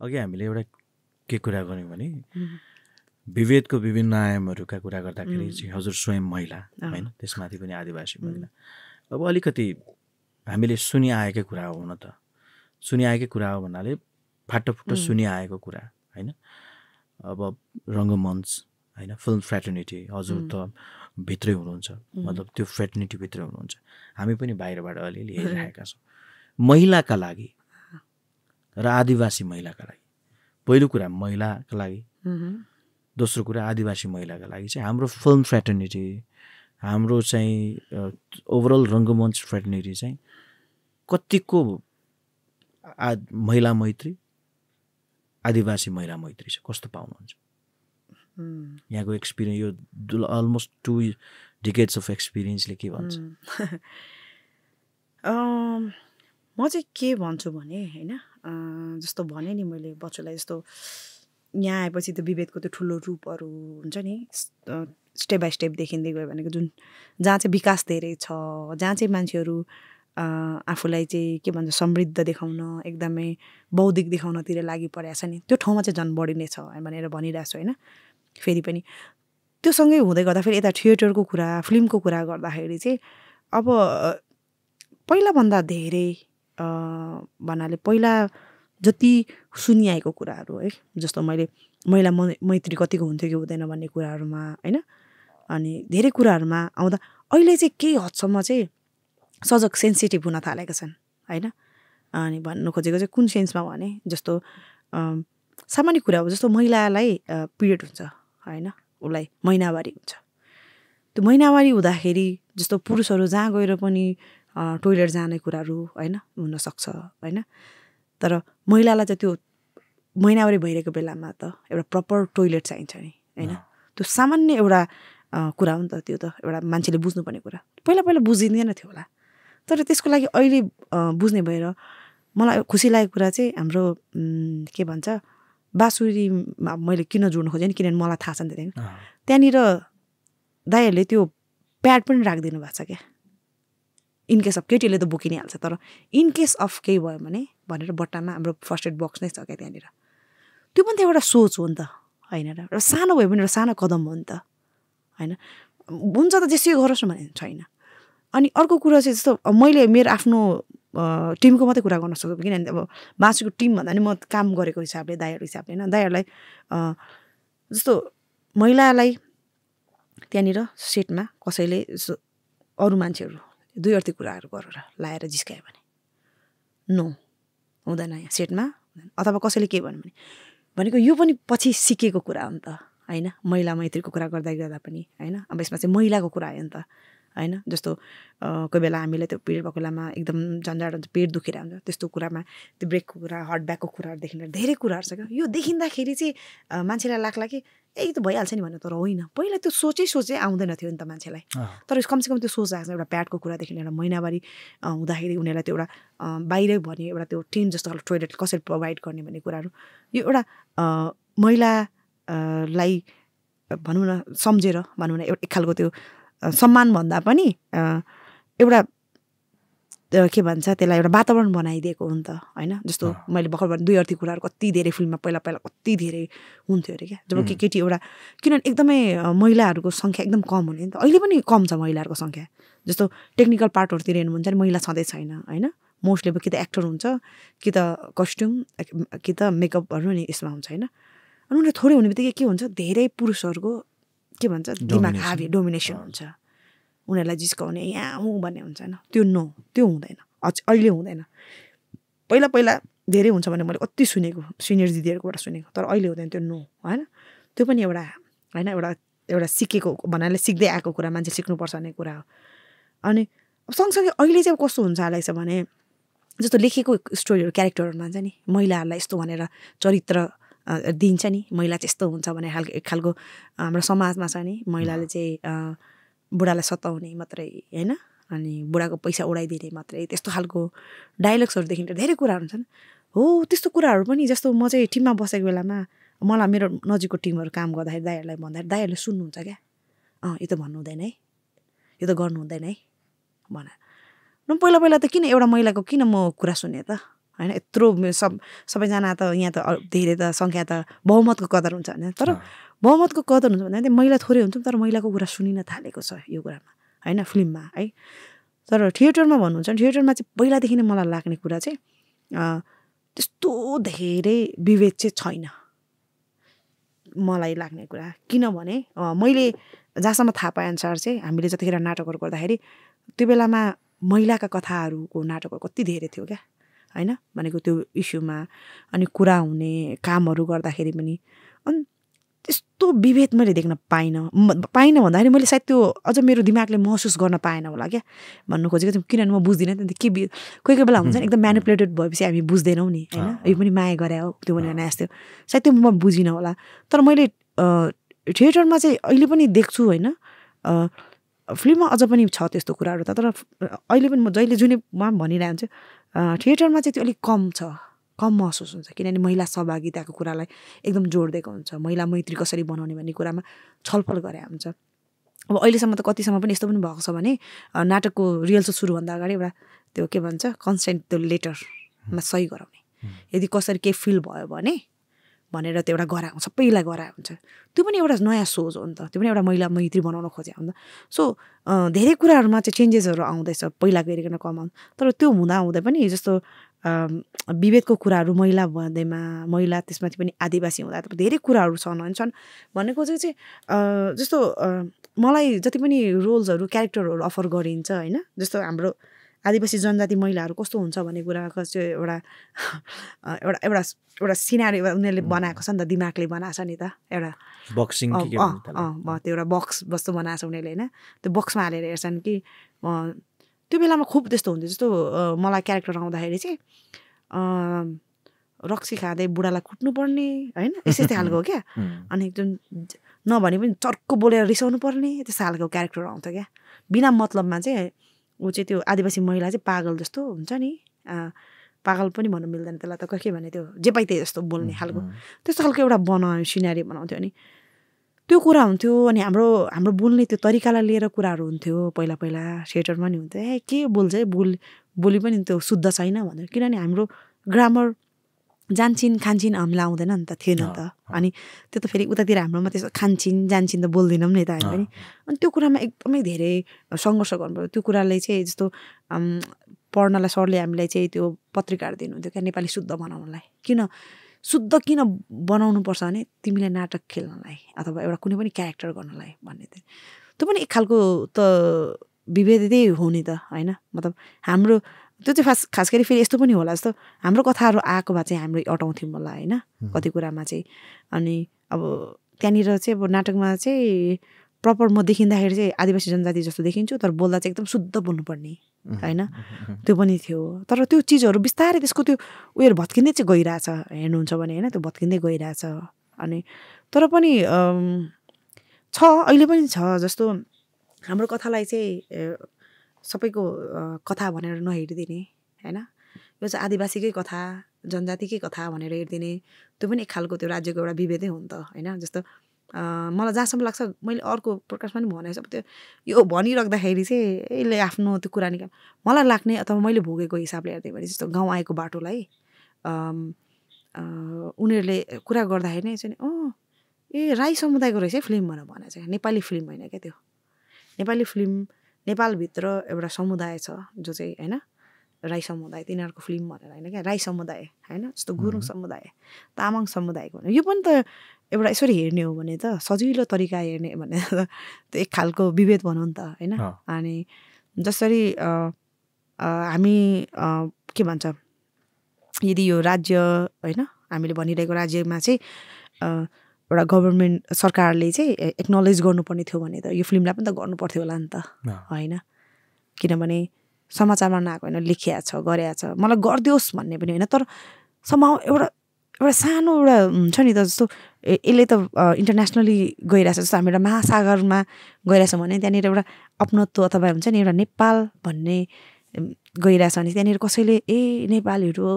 अघि हामीले एउटा के कुरा गऱ्यौँ भने विभेदको विभिन्न आयामहरूका कुरा गर्दाखेरि चाहिँ हजुर स्वयं महिला होइन? त्यसमाथि पनि आदिवासी महिला। अब अलिकति हामीले सुनिआएकै कुरा हो हुन त। सुनिआएकै कुरा हो भन्नाले फाटोफुट्टो सुनिआएको कुरा होइन? अब रङ्गमञ्च होइन? फिल्म फ्रेटर्निटी हजुर त भित्रै हुनुहुन्छ। मतलब त्यो फ्रेटर्निटीभित्रै हुनुहुन्छ। हामी पनि बाहिरबाट अलिअलि हेरिरहेका छौँ। महिलाका लागि र आदिवासी महिलाका लागि। पहिलो कुरा महिलाका लागि। दोस्रो कुरा आदिवासी महिलाका लागि चाहिँ हाम्रो फिल्म फ्रेटर्निटी हाम्रो चाहिँ ओभरअल रङ्गमञ्च फ्रेटर्निटी चाहिँ कतिको आ महिला मैत्री आदिवासी महिला मैत्री छ कस्तो पाउनुहुन्छ? यहाँको एक्सपिरियन्स यो अलमोस्ट टु डिकेट्स अफ एक्सपिरियन्सले के भन्छ? म चाहिँ के भन्छु भने होइन जस्तो भने नि मैले बच्चुलाई जस्तो यहाँ आएपछि त्यो विभेदको त्यो ठुलो रूपहरू हुन्छ नि स्टेप बाई स्टेप देखिँदै गयो भनेको जुन जहाँ चाहिँ विकास धेरै छ जहाँ चाहिँ मान्छेहरू आफूलाई चाहिँ के भन्छ समृद्ध देखाउन एकदमै बौद्धिक देखाउनतिर लागि परेको छ नि त्यो ठाउँमा चाहिँ झन् बढी नै छ भनेर भनिरहेको छु होइन। फेरि पनि त्योसँगै हुँदै गर्दा फेरि यता थिएटरको कुरा फिल्मको कुरा गर्दाखेरि चाहिँ अब पहिलाभन्दा धेरै भन्नाले पहिला जति सुनिआएको कुराहरू है जस्तो मैले महिला मैत्री कतिको हुन्थ्यो कि हुँदैन भन्ने कुराहरूमा होइन? अनि धेरै कुराहरूमा आउँदा अहिले चाहिँ केही हदसम्म चाहिँ सजग सेन्सिटिभ हुन थालेका छन् होइन? अनि भन्नु खोजेको चाहिँ कुन सेन्समा भने जस्तो सामान्य कुरा हो जस्तो महिलालाई पिरियड हुन्छ होइन? उसलाई महिनावारी हुन्छ। त्यो महिनावारी हुँदाखेरि जस्तो पुरुषहरू जहाँ गएर पनि टोइलेट जाने कुराहरू होइन हुनसक्छ होइन। तर महिलालाई चाहिँ त्यो महिनावारी भइरहेको बेलामा त एउटा प्रपर टोइलेट चाहिन्छ नि होइन। त्यो सामान्य एउटा कुरा हो नि त त्यो त एउटा मान्छेले बुझ्नुपर्ने कुरा। पहिला पहिला बुझिँदैन थियो होला। तर त्यसको लागि अहिले बुझ्ने भएर मलाई खुसी लागेको कुरा चाहिँ हाम्रो के भन्छ बाँसुरीमा मैले किन जोड्नु खोजेँ नि किनभने मलाई थाहा छ नि त त्यहाँनिर। दाईहरूले त्यो प्याड पनि राखिदिनु भएको छ क्या। इनकेस अफ केटीले त बोकि नै हाल्छ तर इनकेस अफ केही भयो भने भनेर बट्टामा हाम्रो फर्स्ट एड बक्स नै छ क्या त्यहाँनिर। त्यो पनि त एउटा सोच हो नि त होइन र एउटा सानो भयो भने एउटा सानो कदम हो नि त होइन? हुन्छ त जेसुकै गरोस् न भने छैन। अनि अर्को कुरा चाहिँ जस्तो मैले मेरो आफ्नो टिमको मात्रै कुरा गर्न सक्छु किनभने अब बाँसुको टिम भन्दा नि म काम गरेको हिसाबले दाईहरू हिसाबले होइन? दाईहरूलाई जस्तो महिलालाई त्यहाँनिर सेटमा कसैले अरू मान्छेहरू दुई अर्थी कुराहरू गरेर लाएर जिस्कायो भने। नो हुँदैन यहाँ सेटमा अथवा कसैले के भन्यो भने भनेको यो पनि पछि सिकेको कुरा हो नि त होइन? महिला मैत्रीको कुरा गर्दा गर्दा पनि होइन? अब यसमा चाहिँ महिलाको कुरा आयो नि त। होइन? जस्तो कोही बेला हामीलाई त्यो पिरियड भएको बेलामा एकदम झन्झाट हुन्छ पेट दुखेर हुन्छ त्यस्तो कुरामा त्यो ब्रेकको कुरा हट ब्याकको कुराहरूदेखि धेरै कुराहरू छ क्या। यो देखिँदाखेरि चाहिँ मान्छेलाई लाग्ला कि ए त भइहाल्छ नि भन्नु तर होइन। पहिला त्यो सोचै सोचै आउँदैन थियो नि त मान्छेलाई। तर कमसेकम त्यो सोच आएको छ एउटा प्याडको कुरादेखि एउटा महिनावारी हुँदाखेरि उनीहरूलाई त्यो एउटा बाहिरै भने एउटा त्यो टिम जस्तो खालको टोइलेट कसरी प्रोभाइड गर्ने भन्ने कुराहरू यो एउटा महिलालाई भनौँ न सम्झेर भनौँ न एउटा एक खालको त्यो सम्मान भन्दा पनि एउटा के भन्छ त्यसलाई एउटा वातावरण बनाइदिएको हो नि त होइन? जस्तो मैले भर्खर भने दुई अर्थी कुराहरू कति धेरै फिल्ममा पहिला पहिला कति धेरै हुन्थ्यो अरे क्या? जब कि केटी एउटा किनभने एकदमै महिलाहरूको सङ्ख्या एकदम कम हुने नि त। अहिले पनि कम छ महिलाहरूको सङ्ख्या। जस्तो टेक्निकल पार्टहरूतिर हेर्नुहुन्छ भने महिला छँदै छैन होइन? मोस्टली अब कि त एक्टर हुन्छ कि त कस्ट्युम कि त मेकअपहरू नि यसमा हुन्छ होइन? अनि उनीहरू थोरै हुने बित्तिकै के हुन्छ? धेरै पुरुषहरूको के भन्छ? दिमाग हावी डोमिनेसन हुन्छ। उनीहरूलाई जिस्काउने यहाँ हुँ भन्ने हुन्छ होइन। त्यो नो त्यो हुँदैन। अहिले हुँदैन। पहिला पहिला धेरै हुन्छ भने मैले कति सुनेको सिनियर दिदीहरूकोबाट सुनेको तर अहिले हुँदैन त्यो नो होइन? त्यो पनि एउटा होइन एउटा एउटा सिकेको भन्नाले सिक्दै आएको कुरा मान्छे सिक्नुपर्छ भन्ने कुरा हो। अनि सँगसँगै अहिले चाहिँ कस्तो हुन्छ हालेको छ भने जस्तो लेखेको स्टोरीहरू क्यारेक्टरहरूमा हुन्छ नि महिलाहरूलाई यस्तो भनेर चरित्र दिन्छ नि महिला चाहिँ यस्तो हुन्छ भने खालको एक खालको हाम्रो समाजमा छ नि महिलाले चाहिँ बुढालाई सताउने मात्रै होइन? अनि बुढाको पैसा उडाइदिने मात्रै त्यस्तो खालको डाइलग्सहरूदेखि धेरै कुराहरू हुन्छन्। हो त्यस्तो कुराहरू पनि जस्तो म चाहिँ टिममा बसेको बेलामा मलाई मेरो नजिकको टिमहरू काम गर्दाखेरि दाईहरूलाई भन्दाखेरि दाईहरूले सुन्नुहुन्छ क्या? अँ यो त भन्नु हुँदैन है। यो त गर्नु हुँदैन है। भन पहिला पहिला त किन एउटा महिलाको किन म कुरा सुने त? होइन? यत्रो सब सबैजना त यहाँ त धेरै त सङ्ख्या त बहुमतको कदर हुन्छ होइन? तर बहुमतको कदर हुन्छ भन्दा महिला थोरै हुन्छ तर महिलाको कुरा सुनिन थालेको छ यो कुरामा होइन? फिल्ममा है? तर थिएटरमा भन्नुहुन्छ भने थिएटरमा चाहिँ पहिलादेखि नै मलाई लाग्ने कुरा चाहिँ त्यस्तो धेरै विभेद चाहिँ छैन। मलाई लाग्ने कुरा। किनभने मैले जहाँसम्म थाहा पाएअनुसार चाहिँ हामीले जतिखेर नाटकहरू गर्दाखेरि त्यो बेलामा महिलाका कथाहरूको नाटकहरू कति धेरै थियो क्या? होइन? भनेको त्यो इस्युमा अनि कुरा हुने कामहरू गर्दाखेरि पनि अनि त्यस्तो विभेद मैले देख्न पाइनँ। पाइनँ भन्दाखेरि मैले सायद त्यो अझ मेरो दिमागले महसुस गर्न पाएन होला क्या। भन्नु खोजेको थिएँ किनभने म बुझ्दिनँ नि त के बि- कोही कोही बेला हुन्छ नि एकदम म्यानिपुलेटेड भएपछि हामी बुझ्दैनौँ नि होइन। यो पनि माया गरे हो त्यो भने भने जस्तो सायद त्यो म बुझिनँ होला। तर मैले थिएटरमा चाहिँ अहिले पनि देख्छु होइन। फिल्ममा अझ पनि छ त्यस्तो कुराहरू त तर अहिले पनि म जहिले जुनैमा पनि भनिरहेको हुन्छु थिएटरमा चाहिँ त्यो अलिक कम छ कम महसुस हुन्छ किनभने महिला सहभागिताको कुरालाई एकदम जोड दिएको हुन्छ महिला मैत्री कसरी बनाउने भन्ने कुरामा छलफल गरे हुन्छ। अब अहिलेसम्म त कतिसम्म पनि यस्तो पनि भएको छ भने नाटकको रिहर्सल सुरुभन्दा अगाडि एउटा त्यो के भन्छ कन्सेन्ट त्यो लेटरमा सही गराउने। यदि कसरी केही फिल भयो भने भनेर त्यो एउटा गराएको सबैलाई गराएको हुन्छ। त्यो पनि एउटा नयाँ सोच हो नि त। त्यो पनि एउटा महिला मैत्री बनाउन खोजे हो नि त। सो धेरै कुराहरूमा चाहिँ चेन्जेसहरू आउँदैछ पहिला गरिकन कमाउनु। तर त्यो हुँदा हुँदै पनि जस्तो विभेदको कुराहरू महिला भन्दैमा महिला त्यसमाथि पनि आदिवासी हुँदा त धेरै कुराहरू छन् छन्। भनेको चाहिँ चाहिँ जस्तो मलाई जति पनि रोल्सहरू क्यारेक्टरहरू अफर गरिन्छ होइन जस्तो हाम्रो आदिवासी जनजाति महिलाहरू कस्तो हुन्छ भन्ने कुराको चाहिँ एउटा एउटा एउटा एउटा सिनारी उनीहरूले बनाएको छ नि त दिमागले बनाएको छ नि त एउटा बक्सिङ त्यो एउटा बक्स जस्तो बनाएको छ उनीहरूले होइन? त्यो बक्समा हालेर हेर्छन् कि त्यो बेलामा खुब त्यस्तो हुन्थ्यो जस्तो मलाई क्यारेक्टर आउँदाखेरि चाहिँ रक्सी खाँदै बुढालाई कुट्नुपर्ने होइन? यस्तै यस्तै खालको क्या? अनि जुन ज- नभने पनि चर्को बोलेर रिसाउनु पर्ने त्यस्तो खालको क्यारेक्टर आउँछ क्या? बिना मतलबमा चाहिँ ऊ चाहिँ त्यो आदिवासी महिला चाहिँ पागल जस्तो हुन्छ नि। पागल पनि भन्नु मिल्दैन त्यसलाई त के भने त्यो जे पाइ त्यही जस्तो बोल्ने खालको। त्यस्तो खालको एउटा बनायो सिनारी बनाउँथ्यो अनि। त्यो कुरा हुन्थ्यो अनि हाम्रो हाम्रो बोल्ने त्यो तरिकालाई लिएर कुराहरू हुन्थ्यो पहिला पहिला। थिएटरमा नि हुन्थ्यो। ए के बोल्छ है? बोल बोली पनि त्यो शुद्ध छैन भनेर किनभने हाम्रो ग्रामर जान्छिन् खान्छिन् हामीलाई आउँदैन नि त थिएन नि त। अनि त्यो त फेरि उतातिर हाम्रोमा त्यसो खान्छिन् जान्छिन् त बोल्दैनौँ नि त हामी पनि। अनि त्यो कुरामा एकदमै धेरै सङ्घर्ष गर्नुपर्यो त्यो कुरालाई चाहिँ जस्तो पढ्नलाई सरले हामीलाई चाहिँ त्यो पत्रिकाहरू दिनुहुन्थ्यो क्या नेपाली शुद्ध बनाउनलाई। किन? शुद्ध किन बनाउनुपर्छ भने तिमीलाई नाटक खेल्नलाई अथवा एउटा कुनै पनि क्यारेक्टर गर्नलाई भन्ने थियो। त्यो पनि एक खालको त विभेदै हो नि त होइन? मतलब हाम्रो त्यो चाहिँ खास खास गरी फेरि यस्तो पनि होला जस्तो हाम्रो कथाहरू आएको भए चाहिँ हाम्रो अटाउँथ्यौँ होला होइन। कति कुरामा चाहिँ। अनि अब त्यहाँनिर चाहिँ अब नाटकमा चाहिँ प्रपर म देखिँदाखेरि चाहिँ आदिवासी जनजाति जस्तो देखिन्छु तर बोल्दा चाहिँ एकदम शुद्ध बोल्नुपर्ने होइन। त्यो पनि थियो। तर त्यो चिजहरू बिस्तारै त्यसको त्यो उयोहरू भत्किँदै चाहिँ गइरहेछ हेर्नुहुन्छ भने होइन त्यो भत्किँदै गइरहेछ। अनि तर पनि छ अहिले पनि छ जस्तो हाम्रो कथालाई चाहिँ सबैको कथा भनेर नहेरिदिने होइन यो चाहिँ आदिवासीकै कथा जनजातिकै कथा भनेर हेरिदिने त्यो पनि एक खालको त्यो राज्यको एउटा विभेदै हो नि त होइन जस्तो मलाई जहाँसम्म लाग्छ मैले अर्को प्रकाशमा पनि भनेको छु अब त्यो यो भनिराख्दाखेरि चाहिँ यसले आफ्नो त्यो कुरा निकाल मलाई लाग्ने अथवा मैले भोगेको हिसाबले हेर्दै भने जस्तो गाउँ आएको बाटोलाई उनीहरूले कुरा गर्दाखेरि नै चाहिँ अँ ए राई समुदायको रहेछ है फिल्म भनेर भने चाहिँ नेपाली फिल्म होइन क्या त्यो? नेपाली फिल्म नेपालभित्र एउटा समुदाय छ जो चाहिँ होइन राई समुदाय तिनीहरूको फिल्म भनेर होइन क्या राई समुदाय होइन जस्तो गुरुङ समुदाय तामाङ समुदायको यो पनि त एउटा यसरी हेर्ने हो भने त सजिलो तरिका हेर्ने भने त त्यो एक खालको विभेद भनौँ नि त होइन? अनि जसरी हामी के भन्छ यदि यो राज्य होइन हामीले भनिरहेको राज्यमा चाहिँ एउटा गभर्मेन्ट सरकारले चाहिँ एक्नोलेज गर्नुपर्ने थियो भने त यो फिल्मलाई पनि त गर्नुपर्थ्यो होला नि त। होइन? किनभने समाचारमा नआएको होइन लेखिया छ गरिया छ मलाई गरिदियोस् भन्ने पनि होइन तर समाउ एउटा एउटा सानो एउटा हुन्छ नि त जस्तो यसले त इन्टरनेसनली गइरहेछ जस्तो हामी एउटा महासागरमा गइरहेछ भने त्यहाँनिर एउटा अपनत्व अथवा हुन्छ नि एउटा नेपाल भन्ने गइरहेछ भने त्यहाँनिर कसैले ए नेपालीहरू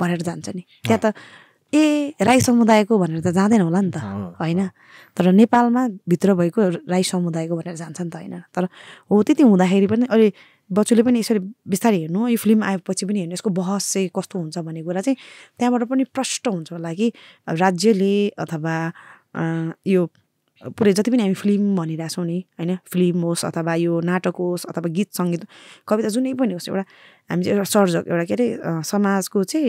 भनेर जान्छ नि। त्यहाँ त ए राई समुदायको भनेर त जाँदैन होला नि त होइन? तर नेपालमा भित्र भएको राई समुदायको भनेर जान्छ नि त होइन? तर हो त्यति हुँदाखेरि पनि अहिले बच्चुले पनि यसरी बिस्तारै हेर्नु यो फिल्म आएपछि पनि हेर्नु यसको बहस चाहिँ कस्तो हुन्छ भन्ने कुरा चाहिँ त्यहाँबाट पनि प्रष्ट हुन्छ होला कि राज्यले अथवा यो पुरै जति पनि हामी फिल्म भनिरहेछौँ नि होइन? फिल्म होस् अथवा यो नाटक होस् अथवा गीत सङ्गीत कविता जुनै पनि होस् एउटा हामी चाहिँ एउटा सर्जक एउटा के अरे समाजको चाहिँ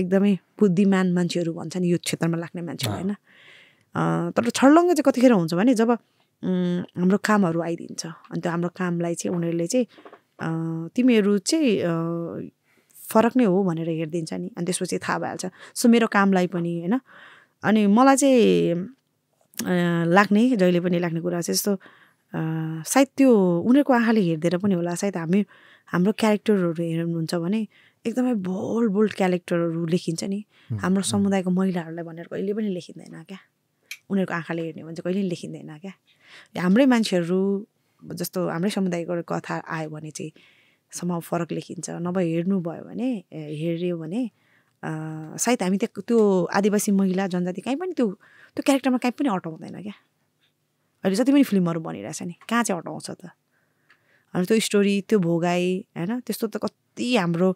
एकदमै बुद्धिमान मान्छेहरू भन्छ नि यो क्षेत्रमा लाग्ने मान्छेहरू होइन? तर छर्लङ्ग चाहिँ कतिखेर हुन्छ भने जब हाम्रो कामहरू आइदिन्छ अनि त्यो हाम्रो कामलाई चाहिँ उनीहरूले चाहिँ तिमीहरू चाहिँ फरक नै हो भनेर हेरिदिन्छ नि अनि त्यसपछि थाहा भइहाल्छ। सो मेरो कामलाई पनि होइन? अनि मलाई चाहिँ लाग्ने जहिले पनि लाग्ने कुरा चाहिँ यस्तो सायद त्यो उनीहरूको आँखाले हेरिदिएर पनि होला सायद हामी हाम्रो क्यारेक्टरहरू हेर्नुहुन्छ भने एकदमै बोल्ड बोल्ड क्यारेक्टरहरू लेखिन्छ नि। हाम्रो समुदायको महिलाहरूलाई भनेर कहिले पनि लेखिँदैन क्या? उनीहरूको आँखाले हेर्ने भने चाहिँ कहिले लेखिँदैन क्या? हाम्रै मान्छेहरू जस्तो हाम्रै समुदायको कथा आयो भने चाहिँ सम्म फरक लेखिन्छ। नभए हेर्नुभयो भने हेऱ्यो भने सायद हामी त्यो त्यो आदिवासी महिला जनजाति कहीँ पनि त्यो त्यो क्यारेक्टरमा कहीँ पनि अटाउँदैन क्या। अहिले जति पनि फिल्महरू बनिरहेछ नि कहाँ चाहिँ अटाउँछ त? अनि त्यो स्टोरी त्यो भोगाई होइन त्यस्तो त कति हाम्रो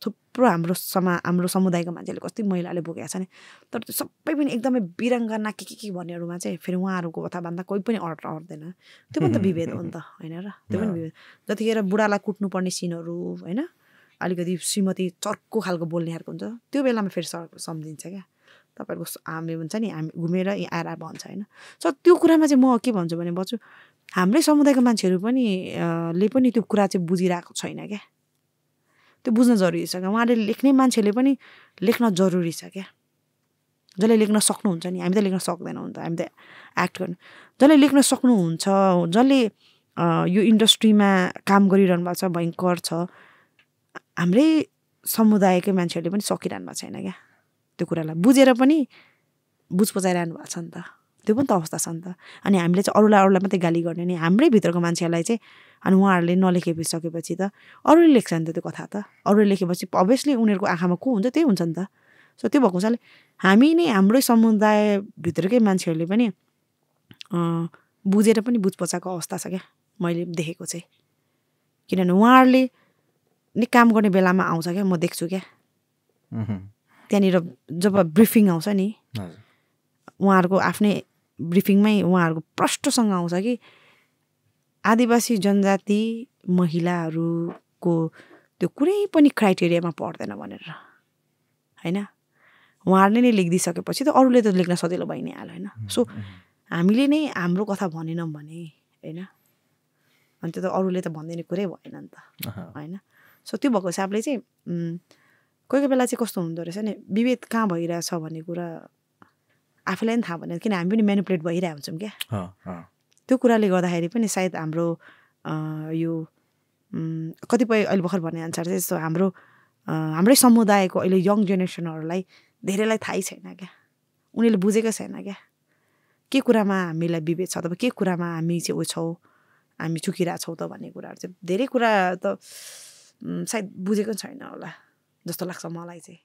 थुप्रो हाम्रो समा हाम्रो समुदायको मान्छेले कति महिलाले भोगेको छ नि। तर त्यो सबै पनि एकदमै बिरङ्गना के के के भन्नेहरूमा चाहिँ फेरि उहाँहरूको कथा भन्दा कोही पनि अट अट्दैन। त्यो पनि त विभेद हो नि त होइन र? त्यो पनि विभेद। जतिखेर बुढालाई कुट्नुपर्ने सिनहरू होइन अलिकति श्रीमती चर्को खालको बोल्ने खालको हुन्छ। त्यो बेलामा फेरि सम्झिन्छ क्या। तपाईँहरूको हामी हुन्छ नि हामी घुमेर आएर भन्छ होइन। सो त्यो कुरामा चाहिँ म के भन्छु भने बच्चु हाम्रै समुदायको मान्छेहरू पनि ले पनि त्यो कुरा चाहिँ बुझिरहेको छैन क्या। त्यो बुझ्न जरुरी छ क्या। उहाँले लेख्ने मान्छेले पनि लेख्न जरुरी छ क्या। जसले लेख्न सक्नुहुन्छ नि हामी त लेख्न सक्दैनौँ त हामी त एक्ट गर्नु। जसले लेख्न सक्नुहुन्छ जसले यो इन्डस्ट्रीमा काम गरिरहनु भएको छ भयङ्कर छ हाम्रै समुदायकै मान्छेहरूले पनि सकिरहनु भएको छैन क्या? त्यो कुरालाई बुझेर पनि बुझ पचाइरहनु भएको छ नि त। त्यो पनि त अवस्था छ नि त। अनि हामीले चाहिँ अरूलाई अरूलाई मात्रै गाली गर्ने नि हाम्रै भित्रको मान्छेहरूलाई चाहिँ अनि उहाँहरूले नलेखेपछि त अरूले लेख्छ नि त त्यो कथा त। अरूले लेखेपछि अभियसली उनीहरूको आँखामा को हुन्छ त्यही हुन्छ नि त। सो त्यो भएको हुनाले हामी नै हाम्रै समुदायभित्रकै मान्छेहरूले पनि बुझेर पनि बुझ पचाएको अवस्था छ क्या मैले देखेको चाहिँ। किनभने उहाँहरूले नि काम गर्ने बेलामा आउँछ क्या म देख्छु क्या। त्यहाँनिर जब ब्रिफिङ आउँछ नि उहाँहरूको आफ्नै ब्रिफिङमै उहाँहरूको प्रष्टसँग आउँछ कि आदिवासी जनजाति महिलाहरूको त्यो कुनै पनि क्राइटेरियामा पर्दैन भनेर होइन? उहाँहरूले नै लेखिदिइसकेपछि त अरूले त लेख्न सजिलो भइ नै हाल्यो होइन? सो हामीले नै हाम्रो कथा भनेनौँ भने होइन? अनि त्यो त अरूले त भनिदिने कुरै भएन नि त होइन? सो त्यो भएको हिसाबले चाहिँ कोही कोही बेला चाहिँ कस्तो हुँदो रहेछ नि विभेद कहाँ भइरहेछ भन्ने कुरा आफूलाई पनि थाहा भएन किन हामी पनि मेनुप्लेट भइरहेको हुन्छौँ क्या। त्यो कुराले गर्दाखेरि पनि सायद हाम्रो यो कतिपय अहिले भर्खर भने अनुसार चाहिँ यस्तो हाम्रो हाम्रै समुदायको अहिले यङ जेनेरेसनहरूलाई धेरैलाई थाहै छैन क्या। उनीहरूले बुझेकै छैन क्या। के कुरामा हामीलाई विभेद छ अथवा के कुरामा हामी चाहिँ ऊ छौँ हामी चुकिरहेछौँ त भन्ने कुराहरू चाहिँ धेरै कुरा त सायद बुझेको छैन होला जस्तो लाग्छ मलाई चाहिँ।